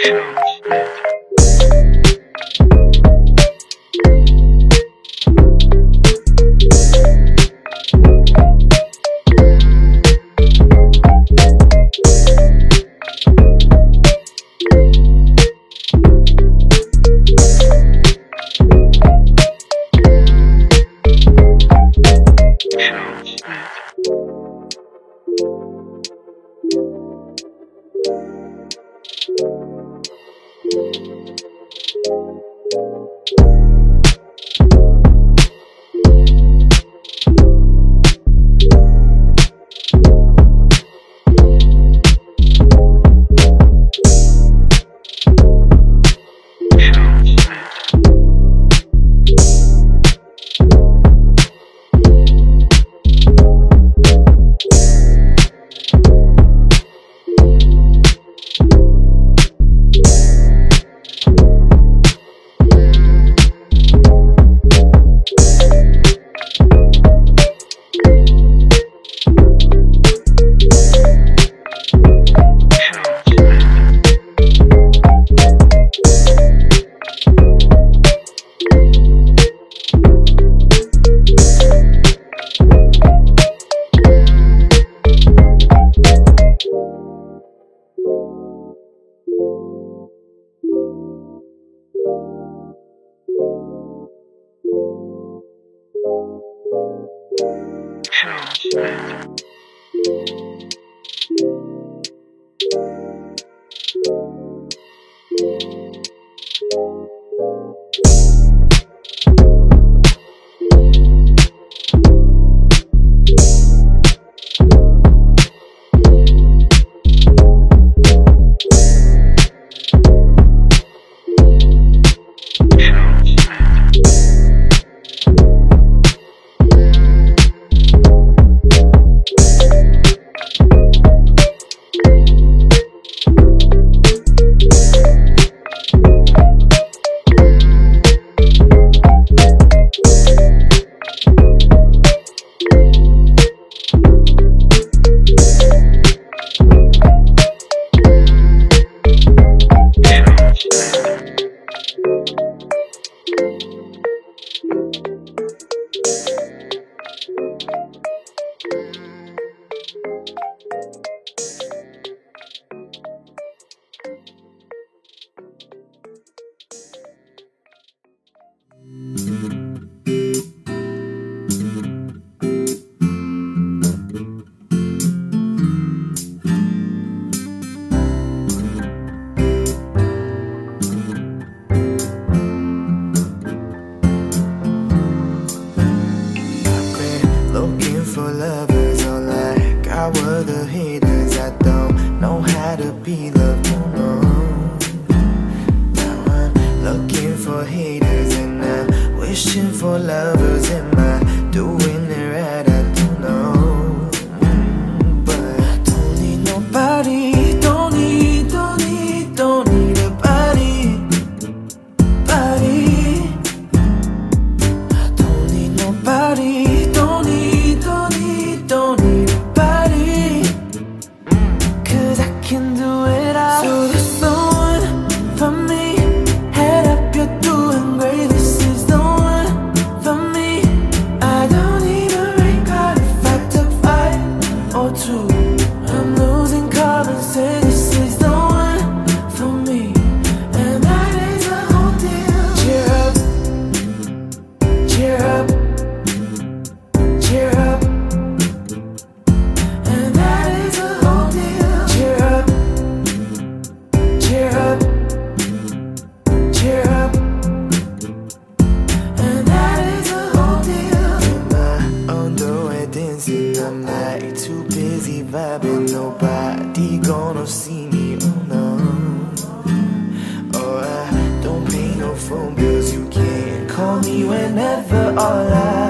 Shows. for lovers or like I were the haters I don't know how to be loved alone. Now I'm looking for haters and I'm wishing for lovers in my phone, girls, you can call me whenever all I